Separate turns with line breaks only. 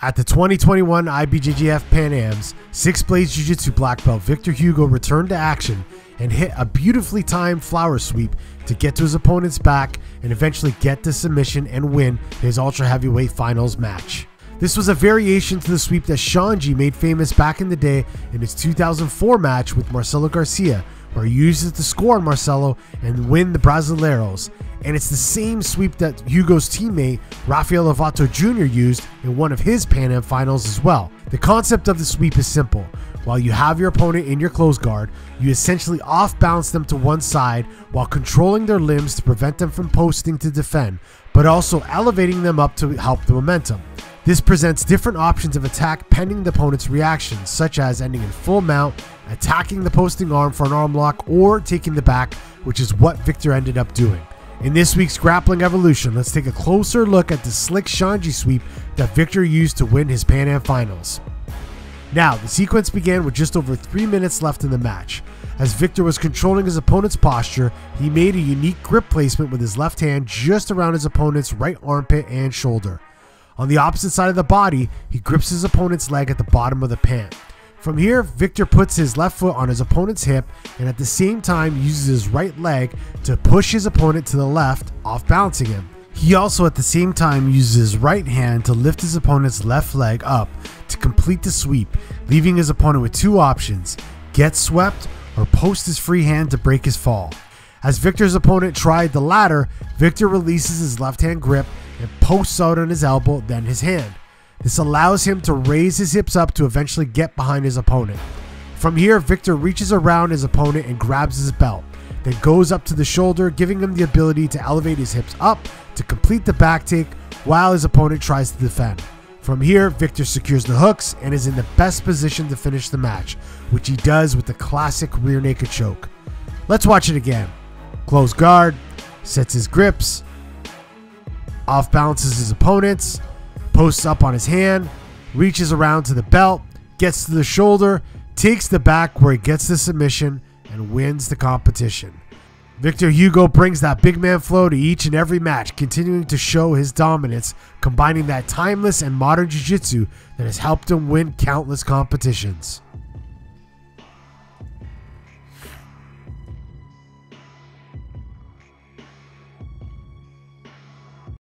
At the 2021 IBJJF Pan Ams, Six Blades Jiu Jitsu black belt Victor Hugo returned to action and hit a beautifully timed flower sweep to get to his opponent's back and eventually get the submission and win his Ultra Heavyweight Finals match. This was a variation to the sweep that Xande made famous back in the day in his 2004 match with Marcelo Garcia, where he uses to score on Marcelo and win the Brasileiros. And it's the same sweep that Hugo's teammate Rafael Lovato Jr. used in one of his Pan Am finals as well. The concept of the sweep is simple. While you have your opponent in your close guard, you essentially off balance them to one side while controlling their limbs to prevent them from posting to defend, but also elevating them up to help the momentum. This presents different options of attack pending the opponent's reaction, such as ending in full mount, attacking the posting arm for an arm lock, or taking the back, which is what Victor ended up doing. In this week's Grappling Evolution, let's take a closer look at the slick Xande sweep that Victor used to win his Pan Am Finals. Now, the sequence began with just over 3 minutes left in the match. As Victor was controlling his opponent's posture, he made a unique grip placement with his left hand just around his opponent's right armpit and shoulder. On the opposite side of the body, he grips his opponent's leg at the bottom of the pant. From here, Victor puts his left foot on his opponent's hip and at the same time uses his right leg to push his opponent to the left, off balancing him. He also at the same time uses his right hand to lift his opponent's left leg up to complete the sweep, leaving his opponent with two options get swept or post his free hand to break his fall. As Victor's opponent tried the latter, Victor releases his left hand grip and posts out on his elbow, then his hand. This allows him to raise his hips up to eventually get behind his opponent. From here, Victor reaches around his opponent and grabs his belt, then goes up to the shoulder, giving him the ability to elevate his hips up to complete the back take while his opponent tries to defend. From here, Victor secures the hooks and is in the best position to finish the match, which he does with the classic rear naked choke. Let's watch it again. Close guard, sets his grips, off balances his opponents, posts up on his hand, reaches around to the belt, gets to the shoulder, takes the back where he gets the submission, and wins the competition. Victor Hugo brings that big man flow to each and every match, continuing to show his dominance, combining that timeless and modern jiu jitsu that has helped him win countless competitions.